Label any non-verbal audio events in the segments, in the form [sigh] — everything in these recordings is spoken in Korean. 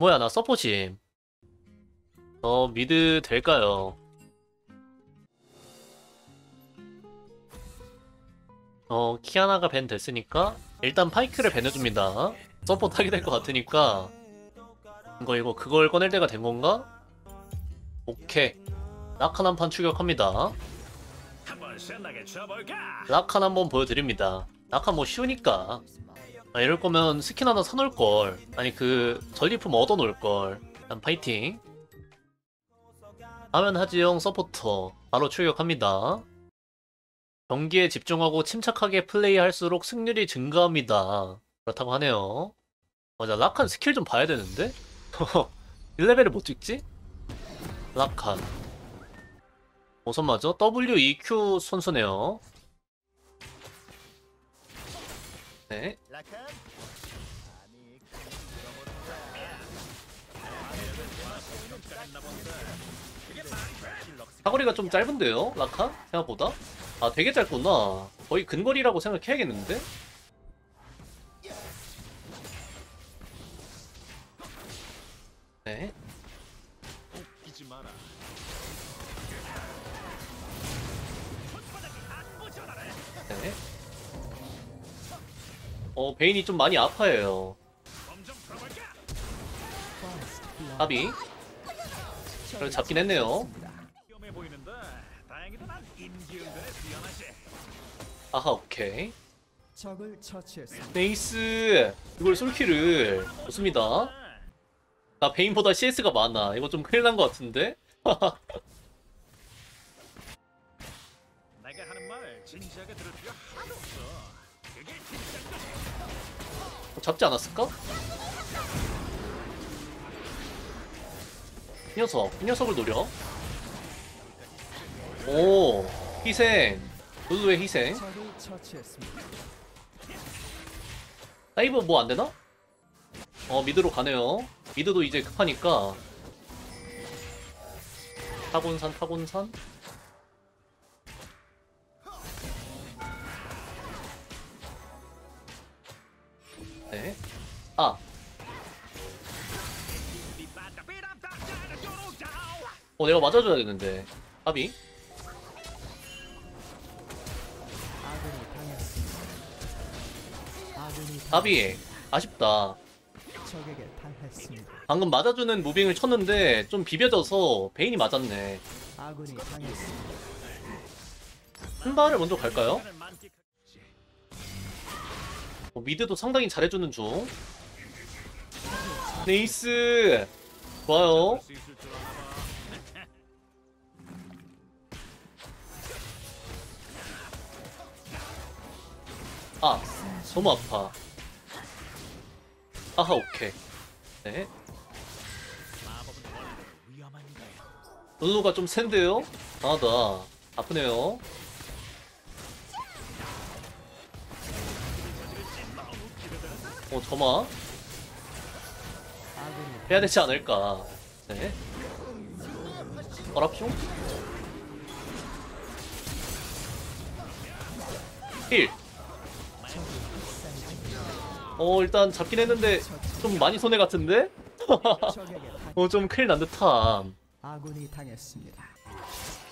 뭐야 나 서폿임 어 mid 될까요? 어 키아나가 ban 됐으니까 일단 파이크를 ban 해줍니다. support 하게 될 것 같으니까. 이거 이거 그걸 꺼낼 때가 된 건가? 오케이. 라칸 한 판 출격합니다? 라칸 한번 보여드립니다. 라칸 뭐 쉬우니까 아, 이럴 거면 스킨 하나 사놓을 걸. 아니 그 전리품 얻어 놓을걸. 일단 파이팅. 하면 하지영 서포터. 바로 출격합니다. 경기에 집중하고 침착하게 플레이할수록 승률이 증가합니다. 그렇다고 하네요. 맞아 라칸 스킬 좀 봐야 되는데? [laughs] 1레벨을 못 찍지? 라칸 우선 맞아 WEQ 선마네요 네 사거리가 좀 짧은데요? 라카? 생각보다? 아 되게 짧구나 거의 근거리라고 생각해야겠는데? 네. 어 베인이 좀 많이 아파해요? 까비 그래 잡긴 했네요. 아하 오케이. nice 이걸 솔킬을 좋습니다 나 베인보다 CS가 많아 이거 좀 큰일 난 것 같은데? [laughs] 내가 하는 말 진지하게 들을 필요 하나도 없어. 진짜 잡지 않았을까? 이 녀석, 이 녀석을 노려. 오, 희생. 룰루의 희생. dive 뭐 안 되나? 어, mid로 가네요. mid도 이제 급하니까. 타곤산, 타곤산. 어, 내가 맞아줘야 되는데. 아비? 아비, 아쉽다. 방금 맞아주는 moving을 쳤는데 좀 비벼져서 베인이 맞았네. 한 발을 먼저 갈까요? 어, mid도 상당히 잘해주는 중. nice! 좋아요. 아, 너무 아파. 아하, 오케이. 네. 룰루가 좀 센데요? 강하다. 아프네요. 어. 아군이 해야 되지 않을까. 네. 어랍쇼? heal. 어, 일단 잡긴 했는데 좀 많이 손해 같은데? [laughs] 어, 좀 큰일 난 듯함. 아군이 당했습니다.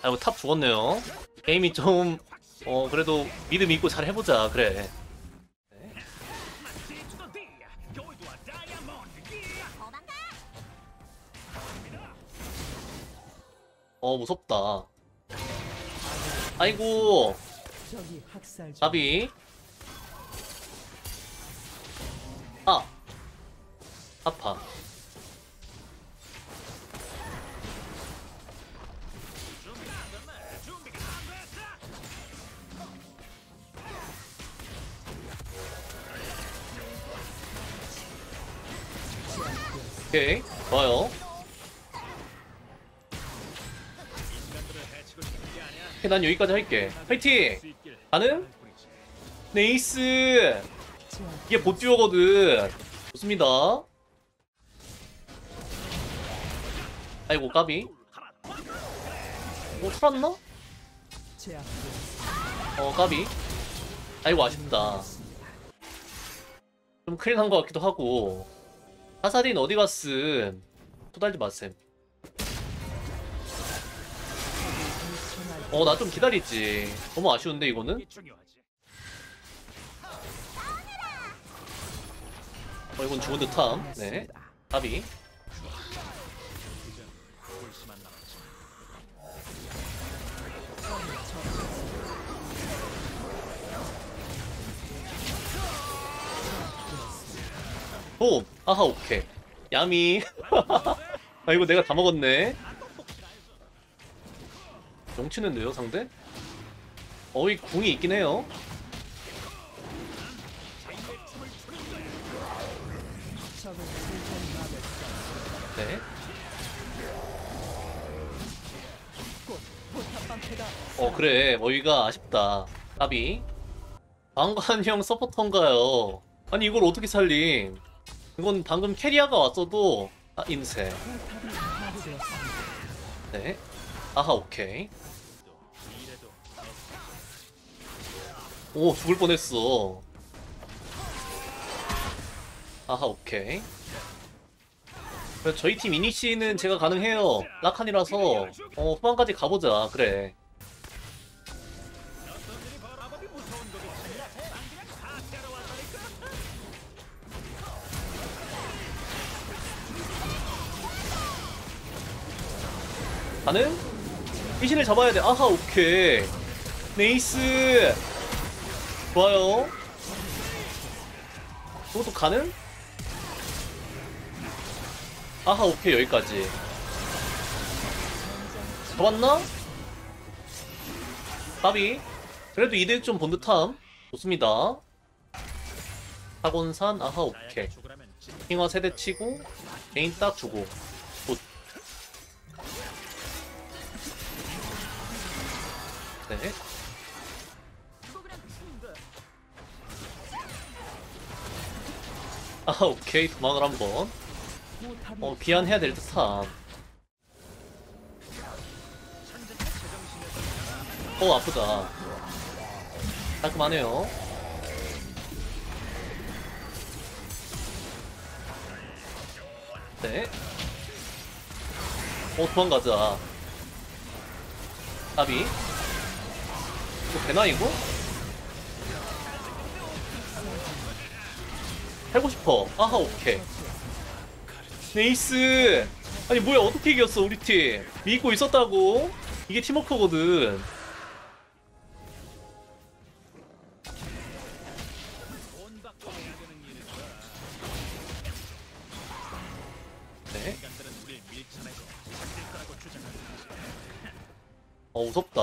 아이고, top 죽었네요. 게임이 좀, 어, 그래도 mid 믿고 잘 해보자. 그래. 어, 무섭다. 아이고. 나비. 아파. 오케이, 좋아요. 오케이, 난 여기까지 할게. 파이팅! 가능? nice! 이게 bot duo거든. 좋습니다. 아이고, 까비. 뭐? 제압되었습니다. 어, 까비. 아이고, 아쉽다. 좀 큰일 난 것 같기도 하고. 하사딘 어디 갔음? 토달지 마셈. 어, 나 좀 기다리지. 너무 아쉬운데, 이거는? 어, 이건 죽은 듯함. 네. 당했 홈! 아하, 오케이. 야미. [laughs] 아, 이거 내가 다 먹었네. 용치는데요, 상대? 어이, 궁이 있긴 해요. 네. 어, 그래. 어이가 아쉽다. 까비. 방관형 서포터인가요? 아니, 이걸 어떻게 살림? 이건 방금 캐리아가 왔어도, 아, 인쇄. 네. 아하, 오케이. 오, 죽을 뻔했어. 아하, 오케이. 저희 팀 이니시는 제가 가능해요. 라칸이라서, 어, 후반까지 가보자. 그래. 가능? 피신을 잡아야 돼. 아하, 오케이. 네이스. 좋아요. 이것도 가능? 아하, 오케이. 여기까지. 잡았나? 까비. 그래도 이득 좀 본 듯함. 좋습니다. 사곤산, 아하, 오케이. 킹화 세대 치고, 개인 딱 주고. [laughs] 오케이. 도망을 한 번. 포탑이 어, 귀환해야 될 듯함. 어, 아프다. 깔끔하네요. 네. 어, 도망가자. 까비. 이거 되나, 이거? 살고 싶어. 아하, 오케이. nice! 아니, 뭐야, 어떻게 이겼어, 우리 팀. 믿고 있었다고? 이게 팀워크거든. 네. 어, 무섭다.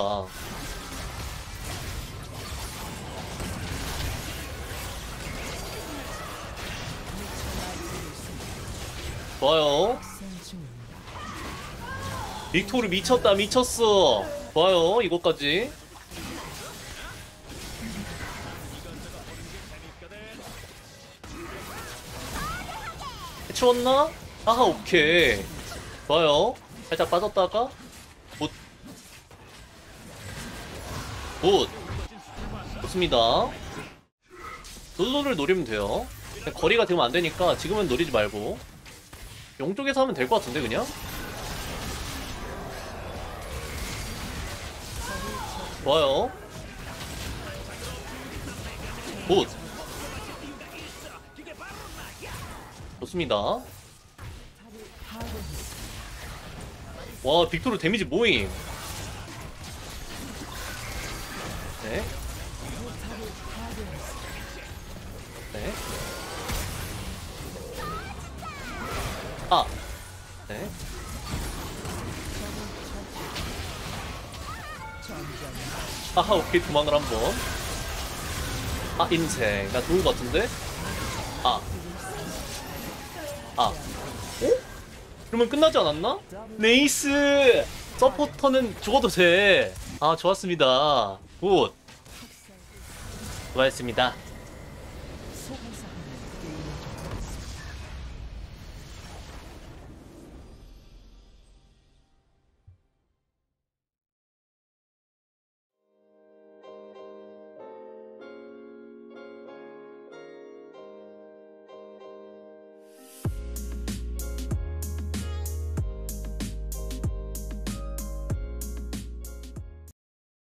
좋아요. 빅토르 미쳤다, 미쳤어. 좋아요, 이거까지. 해치웠나? 아하, 오케이. 좋아요. 살짝 빠졌다가, good. good. 좋습니다. 룰루를 노리면 돼요. 거리가 되면 안 되니까 지금은 노리지 말고. 용 쪽에서 하면 될 것 같은데, 그냥? 좋아요. 굿. 좋습니다. 와, 빅토르 데미지 모임. 네. 네. 아. 네. 아하, 오케이, 도망을 한 번. 아, 인생. 나 좋은 것 같은데? 아. 아. 어? 그러면 끝나지 않았나? Nice! 서포터는 죽어도 돼. 아, 좋았습니다. Good. 수고하셨습니다.